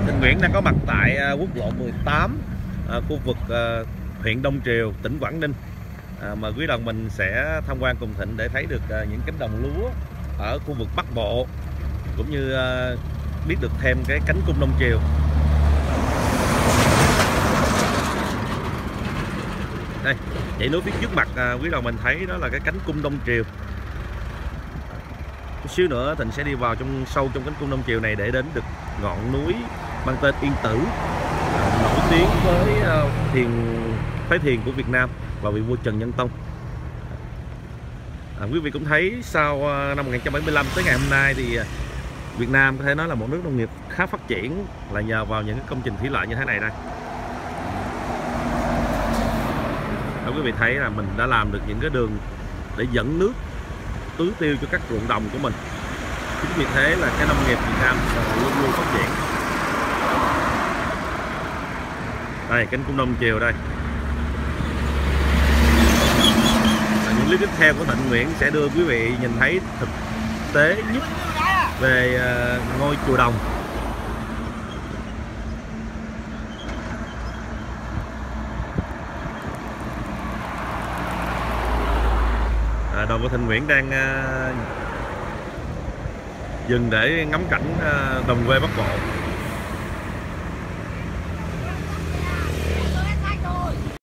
Thịnh Nguyễn đang có mặt tại à, quốc lộ 18 à, khu vực à, huyện Đông Triều, tỉnh Quảng Ninh. mà quý đồng mình sẽ tham quan cùng Thịnh để thấy được những cánh đồng lúa ở khu vực Bắc Bộ cũng như biết được thêm cái cánh cung Đông Triều. Đây, dãy núi phía trước mặt quý đồng mình thấy đó là cái cánh cung Đông Triều. Chút xíu nữa Thịnh sẽ đi vào trong sâu trong cánh cung Đông Triều này để đến được ngọn núi mang tên Yên Tử à, nổi tiếng với à, thiền phái thiền của Việt Nam và vị vua Trần Nhân Tông. À, quý vị cũng thấy sau à, năm 1975 tới ngày hôm nay thì Việt Nam có thể nói là một nước nông nghiệp khá phát triển là nhờ vào những công trình thủy lợi như thế này đây. Đó, quý vị thấy là mình đã làm được những cái đường để dẫn nước tưới tiêu cho các ruộng đồng của mình chính vì thế là cái nông nghiệp Việt Nam luôn luôn phát triển đây kính cung đông chiều đây. Và những clip tiếp theo của Thịnh Nguyễn sẽ đưa quý vị nhìn thấy thực tế nhất về ờ, ngôi chùa đồng. Ờ, à, đoàn của Thịnh Nguyễn đang ờ, dừng để ngắm cảnh đồng quê Bắc Bộ.